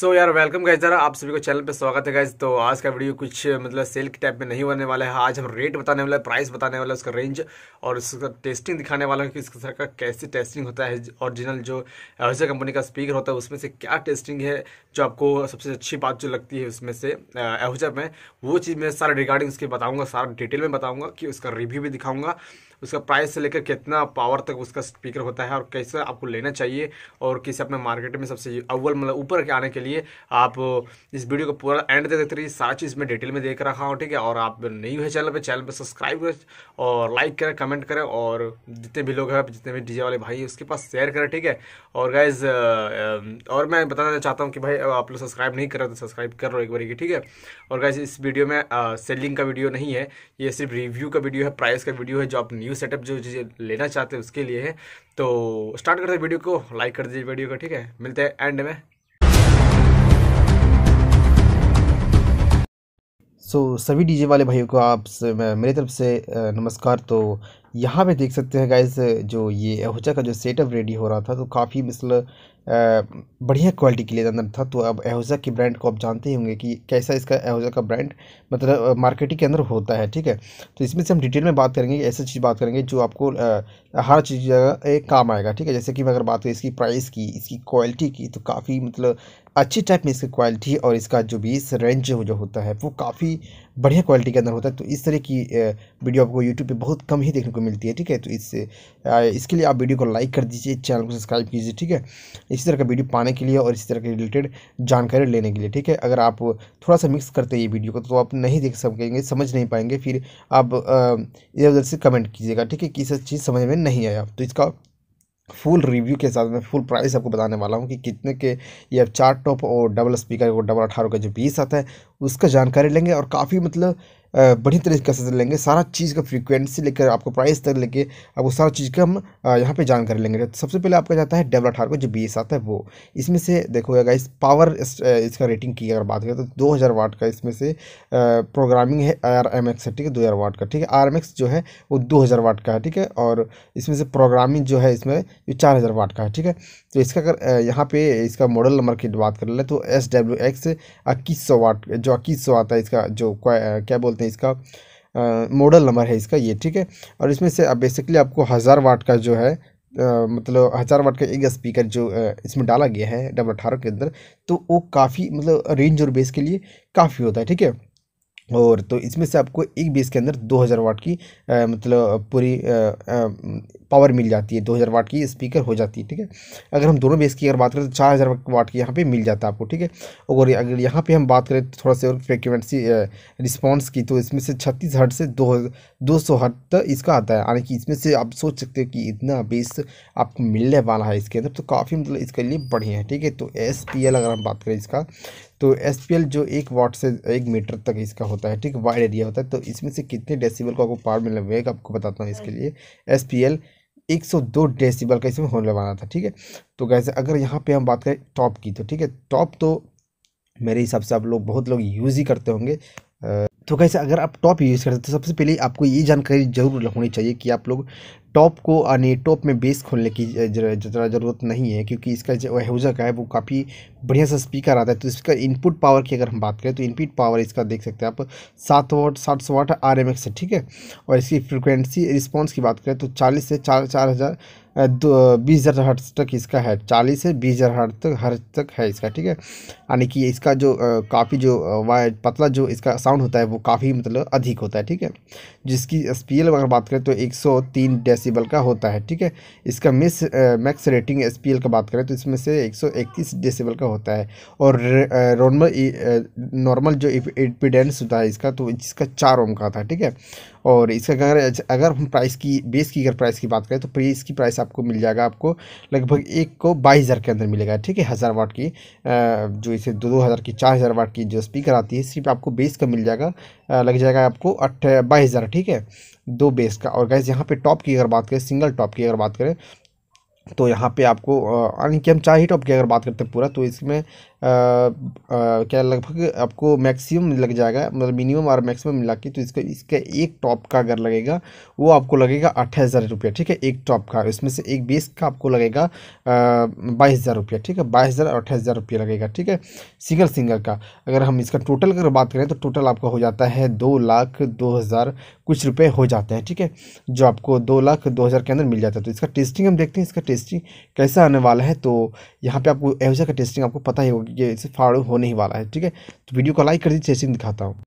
सो so, यार welcome guys जरा आप सभी को चैनल पे स्वागत है गाइज़ तो आज का वीडियो कुछ मतलब सेल के टाइप में नहीं होने वाला है। आज हम रेट बताने वाला है प्राइस बताने वाला है उसका रेंज और उसका टेस्टिंग दिखाने वाला है कि इसका सर का कैसे टेस्टिंग होता है। ओरिजिनल जो एवजा कंपनी का स्पीकर होता है उसमें से क्या टेस्टिंग है जो आपको सबसे अच्छी बात जो लगती है उसमें से एवजा में वो चीज़ मैं सारा रिगार्डिंग उसकी बताऊँगा सारा डिटेल में बताऊँगा कि उसका रिव्यू भी दिखाऊँगा। उसका प्राइस से लेकर कितना पावर तक उसका स्पीकर होता है और कैसे आपको लेना चाहिए और किसे अपने मार्केट में सबसे अव्वल मतलब ऊपर के आने के लिए आप इस वीडियो को पूरा एंड तक देखते रहिए। सारी चीज़ मैं डिटेल में देख रखा हूँ, ठीक है? और आप नहीं हुए चैनल पर चैनल पर सब्सक्राइब करें और लाइक करें कमेंट करें और जितने भी लोग हैं, जितने भी डीजे वाले भाई उसके पास शेयर करें, ठीक है? और गाइज़ और मैं बताना चाहता हूँ कि भाई, आप लोग सब्सक्राइब नहीं कर तो सब्सक्राइब कर लो एक बार की ठीक है? और गाइज़ इस वीडियो में सेलिंग का वीडियो नहीं है, ये सिर्फ़ रिव्यू का वीडियो है प्राइस का वीडियो है, जो आप न्यू सेटअप जो चीज़ें लेना चाहते हैं, उसके लिए है। तो स्टार्ट करते हैं वीडियो को लाइक कर दीजिए वीडियो को, ठीक है? मिलते हैं एंड में। सो सभी डीजे वाले भाइयों को आप मेरी तरफ़ से नमस्कार। तो यहाँ पे देख सकते हैं गाइस जो ये एहोजा का जो सेटअप रेडी हो रहा था तो काफ़ी मतलब बढ़िया क्वालिटी के लिए अंदर था। तो अब एहोजा के ब्रांड को आप जानते ही होंगे कि कैसा इसका एहोजा का ब्रांड मतलब मार्केटिंग के अंदर होता है, ठीक है? तो इसमें से हम डिटेल में बात करेंगे, ऐसी चीज़ बात करेंगे जो आपको हर चीज़ एक काम आएगा, ठीक है? जैसे कि मैं अगर बात करें इसकी प्राइस की, इसकी क्वालिटी की तो काफ़ी मतलब अच्छी टाइप में इसकी क्वालिटी और इसका जो भी रेंज जो होता है, वो काफ़ी बढ़िया क्वालिटी के अंदर होता है तो इस तरह की वीडियो आपको यूट्यूब पे बहुत कम ही देखने को मिलती है, ठीक है? तो इससे इसके लिए आप वीडियो को लाइक कर दीजिए चैनल को सब्सक्राइब कीजिए, ठीक है? इसी तरह का वीडियो पाने के लिए और इसी तरह के रिलेटेड जानकारी लेने के लिए, ठीक है? अगर आप थोड़ा सा मिक्स करते हैं ये वीडियो को तो आप नहीं देख सकेंगे, समझ नहीं पाएँगे, फिर आप इधर उधर से कमेंट कीजिएगा, ठीक है? किसी चीज़ समझ में नहीं आया तो इसका फुल रिव्यू के साथ मैं फुल प्राइस आपको बताने वाला हूँ कि कितने के ये चार टॉप और डबल स्पीकर और डबल अठारह का जो पीस आता है, उसका जानकारी लेंगे और काफ़ी मतलब बढ़िया तरीके से लेंगे। सारा चीज़ का फ्रीक्वेंसी लेकर आपको प्राइस तक लेके आपको सारा चीज़ का हम यहाँ पे जानकारी लेंगे। तो सबसे पहले आपका जाता है डेवल अठारह को जो बीएस आता है वो। इसमें से देखोगे इस पावर इस, इसका रेटिंग की अगर बात करें तो दो हज़ार वाट का इसमें से प्रोग्रामिंग है आर एम एक्स है ठीक है दो हज़ार वाट का ठीक है? आर एम एक्स जो है वो दो हज़ार वाट का है ठीक है? और इसमें से प्रोग्रामिंग जो है इसमें ये चार हज़ार वाट का है ठीक है? तो इसका अगर यहाँ पे इसका मॉडल नंबर की बात कर ले तो एस डब्ल्यू एक्स इक्कीस सौ वाट जो इक्कीस सौ आता है इसका जो क्या बोलते हैं इसका मॉडल नंबर है इसका ये ठीक है? और इसमें से बेसिकली आपको हज़ार वाट का जो है आ, मतलब हज़ार वाट का एक स्पीकर जो आ, इसमें डाला गया है डबल अठारह के अंदर तो वो काफ़ी मतलब रेंज और बेस के लिए काफ़ी होता है ठीक है? और तो इसमें से आपको एक बेस के अंदर 2000 वाट की आ, मतलब पूरी पावर मिल जाती है 2000 वाट की स्पीकर हो जाती है ठीक है? अगर हम दोनों बेस की अगर बात करें तो 4000 वाट की यहाँ पे मिल जाता है आपको ठीक है? और अगर यहाँ पे हम बात करें तो थोड़ा सा और फ्रिक्वेंसी रिस्पॉन्स की तो इसमें से छत्तीस हट से दो दो सौ हर्ट तक इसका आता है। यानी कि इसमें से आप सोच सकते हो कि इतना बेस आपको मिलने वाला है इसके अंदर तो काफ़ी मतलब इसके लिए बढ़िया है ठीक है? तो SPL अगर हम बात करें इसका तो एसपीएल जो एक वाट से एक मीटर तक इसका होता है ठीक वाइड एरिया होता है तो इसमें से कितने डेसिबल को आपको पावर मिलने वे आपको बताता हूँ इसके लिए। एस पी एल एक सौ दो डेसिबल का इसमें होने लगाना था ठीक है। तो कैसे अगर यहाँ पे हम बात करें टॉप की तो ठीक है टॉप तो मेरे हिसाब से आप लोग बहुत लोग यूज़ ही करते होंगे। तो कैसे अगर आप टॉप यूज़ करते हैं तो सबसे पहले आपको ये जानकारी ज़रूर होनी चाहिए कि आप लोग टॉप को यानी टॉप में बेस खोलने की ज़रा ज़रूरत नहीं है, क्योंकि इसका जो हेजा का है, वो काफ़ी बढ़िया सा स्पीकर आता है। तो इसका इनपुट पावर की अगर हम बात करें तो इनपुट पावर इसका देख सकते हैं आप, सात वाट सात सौ वाट आर एम एक्स है, ठीक है? और इसकी फ्रिक्वेंसी रिस्पॉन्स की बात करें तो चालीस से चार चार हज़ार बीस हज़ार हर्ट्स तक इसका है, चालीस से बीस हज़ार हर्ट तक हर तक है इसका, ठीक है? यानी कि इसका जो काफ़ी जो वाय, पतला जो इसका साउंड होता है, वो काफ़ी मतलब अधिक होता है, ठीक है? जिसकी एस पी एल अगर बात करें तो एक सौ तीन डेसीबल का होता है, ठीक है? इसका miss max rating S P L का बात करें तो इसमें से एक सौ इकतीस डेसीबल का होता है। और नॉर्मल नॉर्मल जो इपिडेंस होता है इसका तो इसका चार ओम का था, ठीक है? और इसका अगर अगर हम प्राइस की बेस की अगर प्राइस की बात करें तो प्रीस की प्राइस आपको मिल जाएगा आपको लगभग एक को बाईस हज़ार के अंदर मिलेगा, ठीक है? हज़ार वाट की जो इसे दो दो हज़ार की, चार हज़ार वाट की जो स्पीकर आती है, सिर्फ़ आपको बेस का मिल जाएगा लग जाएगा आपको अट्ठ बाईस हज़ार, ठीक है? दो बेस का। और गैस यहाँ पे टॉप की अगर बात करें, सिंगल टॉप की अगर बात करें तो यहाँ पे आपको यानी कि हम चार ही टॉप की अगर बात करते हैं पूरा तो इसमें क्या लगभग आपको मैक्सिमम लग जाएगा मतलब मिनिमम और मैक्सिमम मिला के तो इसका इसका एक टॉप का अगर लगेगा, वो आपको लगेगा अट्ठाईस हज़ार रुपया, ठीक है? एक टॉप का, इसमें से एक बेस का आपको लगेगा बाईस हज़ार रुपया, ठीक है? बाईस हज़ार और अट्ठाईस हज़ार रुपया लगेगा, ठीक है? सिंगल सिंगल का। अगर हम इसका टोटल अगर बात करें तो टोटल आपका हो जाता है दो लाख दो हज़ार कुछ रुपये हो जाते हैं, ठीक है? जो आपको दो लाख दो हज़ार के अंदर मिल जाता है। तो इसका टेस्टिंग हम देखते हैं, इसका टेस्टिंग कैसा आने वाला है तो यहाँ पर आपको, एवजा का टेस्टिंग आपको पता ही होगा कि इसे फाड़ू होने ही वाला है, ठीक है? तो वीडियो को लाइक कर दीजिए जैसे दिखाता हूँ।